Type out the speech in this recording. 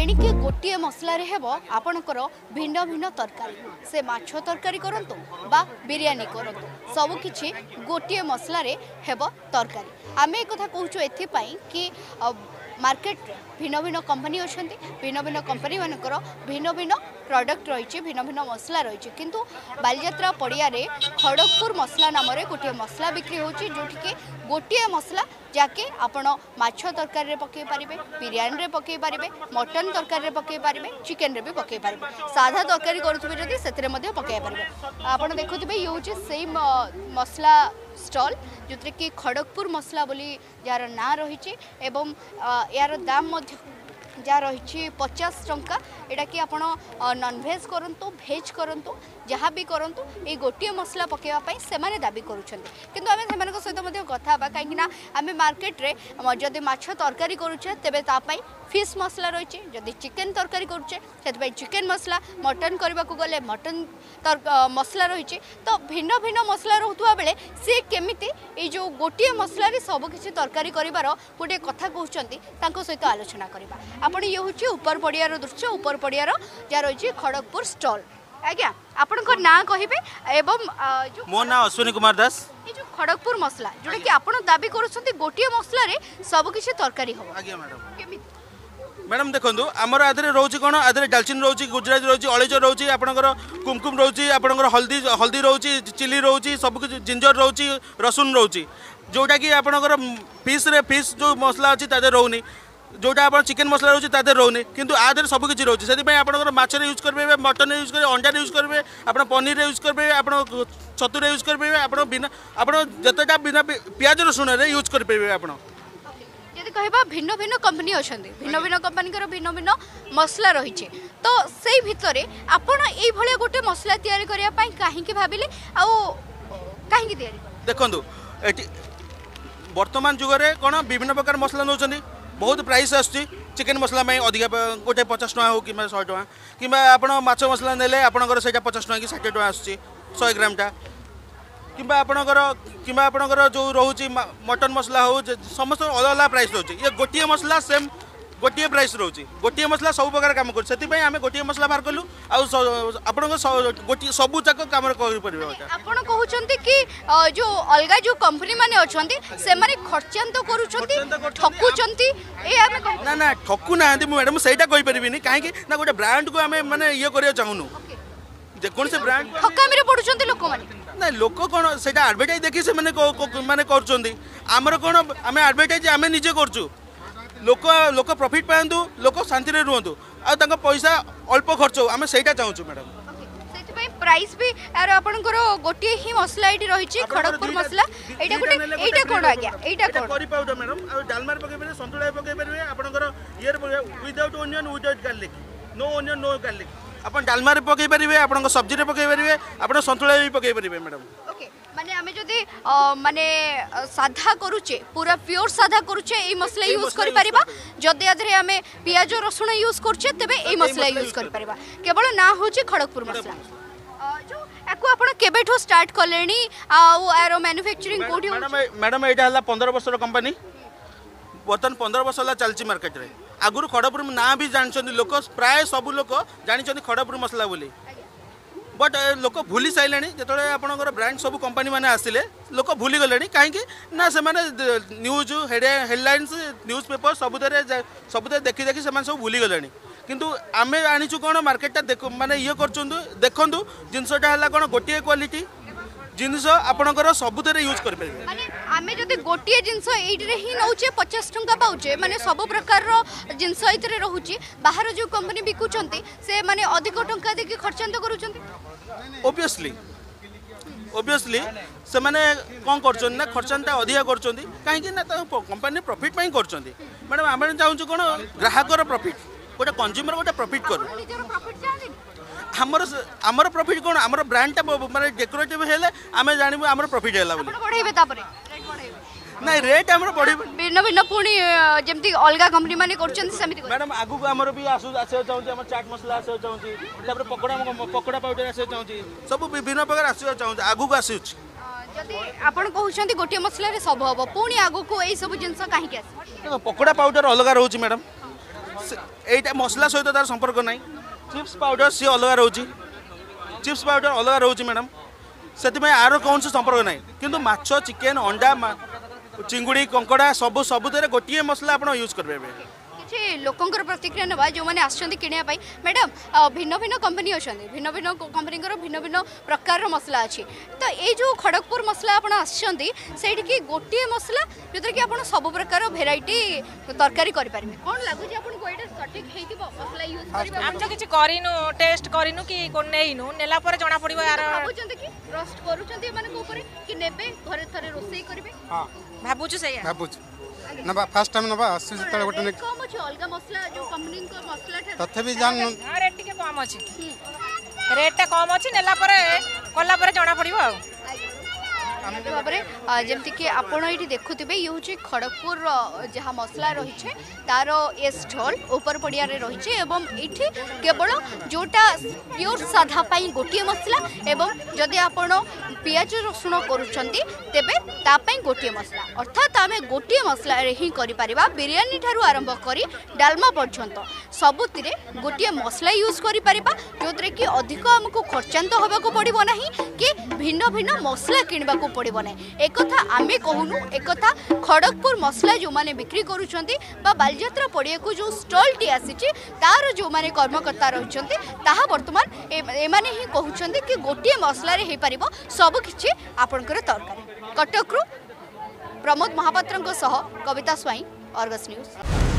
ଏଣିକି ଗୋଟିଏ ମସଲାରେ ହେବ ଆପଣଙ୍କର ଭିନ୍ନ ଭିନ୍ନ ତରକାରୀ ସେ ମାଛ ତରକାରୀ କରନ୍ତୁ ବା ବିରିୟାନୀ କରନ୍ତୁ ସବୁକିଛି ଗୋଟିଏ ମସଲାରେ ହେବ ତରକାରୀ ଆମେ ଏ କଥା କହୁଛୁ ଏଥିପାଇଁ କି ମାର୍କେଟରେ ଭିନ୍ନ ଭିନ୍ନ କମ୍ପାନୀ ଅଛନ୍ତି ଭିନ୍ନ ଭିନ୍ନ କମ୍ପାନୀମାନଙ୍କର ଭିନ୍ନ ଭିନ୍ନ ପ୍ରଡ଼କ୍ଟ ରହିଛି ଭିନ୍ନ ଭିନ୍ନ ମସଲା ରହିଛି କିନ୍ତୁ ବାଲିଯାତ୍ରା ପଡ଼ିଆରେ ଖଡ଼ଗପୁର ମସଲା ନାମରେ ଗୋଟିଏ ମସଲା ବିକ୍ରି ହେଉଛି ଯେଉଁଠିକି ଗୋଟିଏ ମସଲା ଯାହାକି ଆପଣ ମାଛ ତରକାରୀରେ ପକାଇ ପାରିବେ ବିରିୟାନୀରେ ପକାଇ ପାରିବେ ମଟନ ତରକାରୀରେ ପକାଇ ପାରିବେ ଚିକେନରେ ବି ପକାଇ ପାରିବେ ସାଧା ତରକାରୀ କରୁଥିବେ ଯଦି ସେଥିରେ ମଧ୍ୟ ପକାଇ ପାରିବେ ଆପଣ ଦେଖୁଥିବେ ଇଏ ହେଉଛି ସେଇ ମସଲା ଷ୍ଟଲ୍ ଯେଉଁଥିରେ କି ଖଡ଼ଗପୁର ମସଲା ବୋଲି ଯାହାର ନାଁ ରହିଛି ଏବଂ ଏହାର ଦାମ୍ ମଧ୍ୟ যা রয়েছে পচাশ টঙ্কা এটা কি আপনার ননভেজ করতু ভেজ করতু যা বি করতু এই গোটিয়ে মশলা পকাইবা সে দাবি করছেন কিন্তু আমি সে সহ কথা হওয়া না আমি মার্কেট্রে যদি মাছ তরকারি করুছে তবে তা ফিস মশলা রয়েছে যদি চিকেন তরকারি করুছে সেপাই চিকেন মশলা মটন করা গেলে মটন মশলা রয়েছে তো ভিন্ন ভিন্ন মশলা রুতা বেড়ে সি কেমিতি এই যে গোটিয়ে মশলার সবকিছু তরকারি করবার গোটে কথা কুমার তা আলোচনা করা ଆପଣ ଇଏ ହେଉଛି ଉପର ପଡ଼ିଆର ଦୃଶ୍ୟ ଉପର ପଡ଼ିଆର ଯାହା ରହିଛି ଖଡ଼ଗପୁର ଷ୍ଟଲ୍ ଆଜ୍ଞା ଆପଣଙ୍କ ନାଁ କହିବେ ଏବଂ ମୋ ନାଁ ଅଶ୍ୱିନୀ କୁମାର ଦାସ ଏ ଯେଉଁ ଖଡ଼ଗପୁର ମସଲା ଯେଉଁଟାକି ଆପଣ ଦାବି କରୁଛନ୍ତି ଗୋଟିଏ ମସଲାରେ ସବୁକିଛି ତରକାରୀ ହେବ ଆଜ୍ଞା ମ୍ୟାଡ଼ାମ୍ କେମିତି ମ୍ୟାଡ଼ାମ୍ ଦେଖନ୍ତୁ ଆମର ଆଧିରେ ରହୁଛି କ'ଣ ଆଧିରେ ଡାଲଚିନି ରହୁଛି ଗୁଜୁରାତି ରହୁଛି ଅଳେଇଚ ରହୁଛି ଆପଣଙ୍କର କୁମକୁମ ରହୁଛି ଆପଣଙ୍କର ହଳଦୀ ହଳଦୀ ରହୁଛି ଚିଲି ରହୁଛି ସବୁକିଛି ଜିଞ୍ଜର ରହୁଛି ରସୁଣ ରହୁଛି ଯେଉଁଟାକି ଆପଣଙ୍କର ଫିସ୍ରେ ଫିସ୍ ଯେଉଁ ମସଲା ଅଛି ତା ଦେହରେ ରହୁନି ଯେଉଁଟା ଆପଣ ଚିକେନ୍ ମସଲା ରହୁଛି ତା ଦେହରେ ରହୁନି କିନ୍ତୁ ଆ ଦେହରେ ସବୁ କିଛି ରହୁଛି ସେଥିପାଇଁ ଆପଣଙ୍କର ମାଛରେ ୟୁଜ୍ କରିପାରିବେ ମଟନରେ ୟୁଜ୍ କରିବେ ଅଣ୍ଡାରେ ୟୁଜ୍ କରିବେ ଆପଣ ପନିରରେ ୟୁଜ୍ କରିପାରିବେ ଆପଣ ଛତୁରେ ୟୁଜ୍ କରିପାରିବେ ଆପଣ ବିନା ଆପଣ ଯେତେଟା ବିନା ପିଆଜ ରସୁଣରେ ୟୁଜ୍ କରିପାରିବେ ଆପଣ ଯଦି କହିବା ଭିନ୍ନ ଭିନ୍ନ କମ୍ପାନୀ ଅଛନ୍ତି ଭିନ୍ନ ଭିନ୍ନ କମ୍ପାନୀଙ୍କର ଭିନ୍ନ ଭିନ୍ନ ମସଲା ରହିଛି ତ ସେଇ ଭିତରେ ଆପଣ ଏଇଭଳିଆ ଗୋଟେ ମସଲା ତିଆରି କରିବା ପାଇଁ କାହିଁକି ଭାବିଲେ ଆଉ କାହିଁକି ତିଆରି ଦେଖନ୍ତୁ ଏଠି ବର୍ତ୍ତମାନ ଯୁଗରେ କ'ଣ ବିଭିନ୍ନ ପ୍ରକାର ମସଲା ନେଉଛନ୍ତି ବହୁତ ପ୍ରାଇସ୍ ଆସୁଛି ଚିକେନ୍ ମସଲା ପାଇଁ ଅଧିକା ଗୋଟେ ପଚାଶ ଟଙ୍କା ହେଉ କିମ୍ବା ଶହେ ଟଙ୍କା କିମ୍ବା ଆପଣ ମାଛ ମସଲା ନେଲେ ଆପଣଙ୍କର ସେଇଟା ପଚାଶ ଟଙ୍କା କି ଷାଠିଏ ଟଙ୍କା ଆସୁଛି ଶହେ ଗ୍ରାମଟା କିମ୍ବା ଆପଣଙ୍କର କିମ୍ବା ଆପଣଙ୍କର ଯେଉଁ ରହୁଛି ମଟନ୍ ମସଲା ହେଉ ସମସ୍ତଙ୍କର ଅଲଗା ଅଲଗା ପ୍ରାଇସ୍ ରହୁଛି ଇଏ ଗୋଟିଏ ମସଲା ସେମ୍ ଗୋଟିଏ ପ୍ରାଇସ୍ ରହୁଛି ଗୋଟିଏ ମସଲା ସବୁ ପ୍ରକାର କାମ କରୁଛି ସେଥିପାଇଁ ଆମେ ଗୋଟିଏ ମସଲା ବାହାର କଲୁ ଆଉ ଆପଣଙ୍କ ଗୋଟିଏ ସବୁ ଯାକ କାମ କରିପାରିବେ ଆପଣ କହୁଛନ୍ତି କି ଯେଉଁ ଅଲଗା ଯେଉଁ କମ୍ପାନୀ ମାନେ ଅଛନ୍ତି ସେମାନେ ଖର୍ଚ୍ଚାନ୍ତ କରୁଛନ୍ତି ଠକୁଛନ୍ତି ନା ନା ଠକୁ ନାହାନ୍ତି ମୁଁ ମ୍ୟାଡ଼ାମ୍ ସେଇଟା କହିପାରିବିନି କାହିଁକି ନା ଗୋଟେ ବ୍ରାଣ୍ଡକୁ ଆମେ ମାନେ ଇଏ କରିବାକୁ ଚାହୁଁନୁ ଯେକୌଣସି ବ୍ରାଣ୍ଡ ଠକାମିରେ ପଡ଼ୁଛନ୍ତି ଲୋକମାନେ ନା ଲୋକ କ'ଣ ସେଇଟା ଆଡ଼ଭର୍ଟାଇଜ୍ ଦେଖି ସେମାନେ ମାନେ କରୁଛନ୍ତି ଆମର କ'ଣ ଆମେ ଆଡ଼ଭର୍ଟାଇଜ୍ ଆମେ ନିଜେ କରୁଛୁ লোক লোক প্রফিট পাঁতু লোক শান্তিরে রুহতু আঙ্ক পয়সা অল্প খরচ হো আমি সেইটা চাহুছু ম্যাডাম প্রাইস বি আর আপনার গোটিয়ে হি মশলা এটি রয়েছে খড়গপুর মশলা এইটা গোটে এইটা কোন আজ্ঞা এইটা কোন করি পাউডার ম্যাডাম আর ডালমার পকাই পারে সন্তুলা পকাই পারে আপনার ইয়ার without onion without garlic no onion no garlic আপন ডালমারে পকাই পারে আপনার সবজিরে পকাই পারে আপনার সন্তুলা পকাই পারে ম্যাডাম মানে আমি যদি মানে ସାଧା କରୁଛେ ପୁରା ପିଓର ସାଧା କରୁଛେ ଏଇ ମସଲା ୟୁଜ୍ କରିପାରିବା ଯଦି ୟା ଦେହରେ ଆମେ ପିଆଜ ରସୁଣ ୟୁଜ୍ କରୁଛେ ତେବେ ଏଇ ମସଲା ୟୁଜ୍ କରିପାରିବା କେବଳ ନାଁ ହେଉଛି ଖଡ଼ଗପୁର ମସଲା ଯେଉଁ ୟାକୁ ଆପଣ କେବେଠୁ ଷ୍ଟାର୍ଟ କଲେଣି ଆଉ ଏହାର ମ୍ୟାନୁଫ୍ୟାକ୍ଚରିଂ କେଉଁଠି ମ୍ୟାଡ଼ାମ୍ ଏଇଟା ହେଲା ପନ୍ଦର ବର୍ଷର କମ୍ପାନୀ ବର୍ତ୍ତମାନ ପନ୍ଦର ବର୍ଷ ହେଲା ଚାଲିଛି ମାର୍କେଟରେ ଆଗରୁ ଖଡ଼ପୁର ନାଁ ବି ଜାଣିଛନ୍ତି ଲୋକ ପ୍ରାୟ ସବୁ ଲୋକ ଜାଣିଛନ୍ତି ଖଡ଼ପୁର ମସଲା ବୋଲି বট লোক ভুলি সারে যেতবে আপনার ব্রাণ্ড সব কোম্পানি মানে আসলে লোক ভুলি গলে কী না সে নিউজ হেডলাইন্স নিউজ পেপর সবুদে সবুদে দেখি দেখি সে সব ভুলি গলে কিন্তু আমি আনিছু কোণ মার্কেটটা মানে ইয়ে করছেন দেখুন জিনিসটা হল কোণ গোটিয়ে কোয়ালিটি জিনিস আপনার সবুদে ইউজ করে ଆମେ ଯଦି ଗୋଟିଏ ଜିନିଷ ଏଇଥିରେ ହିଁ ନେଉଛେ ପଚାଶ ଟଙ୍କା ପାଉଛେ ମାନେ ସବୁ ପ୍ରକାରର ଜିନିଷ ଏଥିରେ ରହୁଛି ବାହାର ଯେଉଁ କମ୍ପାନୀ ବିକୁଛନ୍ତି ସେମାନେ ଅଧିକ ଟଙ୍କା ଦେଇକି ଖର୍ଚ୍ଚାନ୍ତ କରୁଛନ୍ତି ଓବିୟସଲି ଓବିୟସଲି ସେମାନେ କ'ଣ କରୁଛନ୍ତି ନା ଖର୍ଚ୍ଚାନ୍ତା ଅଧିକା କରୁଛନ୍ତି କାହିଁକି ନା ତାଙ୍କ କମ୍ପାନୀ ପ୍ରଫିଟ୍ ପାଇଁ କରୁଛନ୍ତି ମ୍ୟାଡ଼ାମ୍ ଆମେ ଚାହୁଁଛୁ କ'ଣ ଗ୍ରାହକର ପ୍ରଫିଟ୍ ଗୋଟେ କଞ୍ଜ୍ୟୁମର ଗୋଟେ ପ୍ରଫିଟ୍ କରୁ ଆମର ଆମର ପ୍ରଫିଟ୍ କ'ଣ ଆମର ବ୍ରାଣ୍ଡଟା ମାନେ ଡେକୋରେଟିଭ୍ ହେଲେ ଆମେ ଜାଣିବୁ ଆମର ପ୍ରଫିଟ୍ ହେଲା ବୋଲି ବଢ଼େଇବେ ତାପରେ না রেট আমার বড়িব ভিন্ন ভিন্ন পুনি যেমতি অলগা কোম্পানি মানে করছেন সেমিতি ম্যাডাম আগু আমার বি আসু আসে চাউছি আমার চাট মশলা আসে চাউছি তারপরে পকোড়া পকোড়া পাউডার আসে চাউছি সব বিভিন্ন প্রকার আসু চাউছি আগু আসুছি যদি আপন কহুছন্তি গোটি মশলারে সব হব পুনি আগু কো এই সব জিনিস কাহি কি আসে পকোড়া পাউডার অলগা রহুছি ম্যাডাম এইটা মশলা সহিত তার সম্পর্ক নাই চিপস পাউডার সি অলগা রহুছি চিপস পাউডার অলগা রহুছি ম্যাডাম ସେଥିପାଇଁ ଆର କୌଣସି ସମ୍ପର୍କ ନାହିଁ କିନ୍ତୁ ମାଛ ଚିକେନ୍ ଅଣ୍ଡା चिंगुड़ी कंकड़ा सब सबुत गोटे मसला आप यूज करेंगे କିଛି ଲୋକଙ୍କର ପ୍ରତିକ୍ରିୟା ନେବା ଯେଉଁମାନେ ଆସୁଛନ୍ତି କିଣିବା ପାଇଁ ମ୍ୟାଡ଼ାମ୍ ଭିନ୍ନ ଭିନ୍ନ କମ୍ପାନୀ ଅଛନ୍ତି ଭିନ୍ନ ଭିନ୍ନ କମ୍ପାନୀଙ୍କର ଭିନ୍ନ ଭିନ୍ନ ପ୍ରକାରର ମସଲା ଅଛି ତ ଏଇ ଯେଉଁ ଖଡ଼ଗପୁର ମସଲା ଆପଣ ଆସିଛନ୍ତି ସେଇଠିକି ଗୋଟିଏ ମସଲା ଯେଉଁଥିରେ କି ଆପଣ ସବୁ ପ୍ରକାର ଭେରାଇଟି ତରକାରୀ କରିପାରିବେ କ'ଣ ଲାଗୁଛି ଆପଣଙ୍କୁ ଏଇଟା ସଠିକ୍ ହେଇଥିବ ମସଲା ୟୁଜ୍ କରିବା ଆମେ ତ କିଛି କରିନୁ ଟେଷ୍ଟ କରିନୁ କି ନେଇନୁ ନେଲା ପରେ ଜଣାପଡ଼ିବ ପଡ଼ିବ ୟାର ଭାବୁଛନ୍ତି କି ଟ୍ରଷ୍ଟ କରୁଛନ୍ତି ଏମାନଙ୍କ ଉପରେ କି ନେବେ ଘରେ ଥରେ ରୋଷେଇ କରିବେ ହଁ ଭାବୁଛୁ ସେଇଆ ଭାବୁଛୁ ନେବା ଫାଷ୍ଟ ଟାଇମ୍ ନେବା ଅଶୀ ସେତେବେଳେ ଗୋଟେ ନେଇକି ତଥାପି ଜାଣିନୁ ରେଟ୍ ଟିକେ କମ୍ ଅଛି ରେଟ୍ଟା କମ୍ ଅଛି ନେଲା ପରେ କଲା ପରେ ଜଣାପଡ଼ିବ ଆଉ ନିହାତି ଭାବରେ ଯେମିତିକି ଆପଣ ଏଇଠି ଦେଖୁଥିବେ ଇଏ ହେଉଛି ଖଡ଼ଗପୁରର ଯାହା ମସଲା ରହିଛି ତାର ଏ ଷ୍ଟଲ୍ ଉପର ପଡ଼ିଆରେ ରହିଛି ଏବଂ ଏଇଠି କେବଳ ଯେଉଁଟା ପିଓର ସାଧା ପାଇଁ ଗୋଟିଏ ମସଲା ଏବଂ ଯଦି ଆପଣ ପିଆଜ ରସୁଣ କରୁଛନ୍ତି ତେବେ ତା ପାଇଁ ଗୋଟିଏ ମସଲା ଅର୍ଥାତ୍ ଆମେ ଗୋଟିଏ ମସଲାରେ ହିଁ କରିପାରିବା ବିରିୟାନୀ ଠାରୁ ଆରମ୍ଭ କରି ଡାଲମା ପର୍ଯ୍ୟନ୍ତ ସବୁଥିରେ ଗୋଟିଏ ମସଲା ୟୁଜ୍ କରିପାରିବା ଯେଉଁଥିରେ କି ଅଧିକ ଆମକୁ ଖର୍ଚ୍ଚାନ୍ତ ହେବାକୁ ପଡ଼ିବ ନାହିଁ କି ଭିନ୍ନ ଭିନ୍ନ ମସଲା କିଣିବାକୁ पड़ो एक आम कहूनु एक खड़गपुर मसला जो मैंने बिक्री करुँचा बालीजात्रा पड़िया को जो स्टलटी आसी तार जो मैंने कर्मकर्ता रही बर्तमान एम ही कहते कि गोटे मसलार हो पार सबकि आपणकर तरकारी कटकू प्रमोद महापात्र कविता स्वाई अरगस न्यूज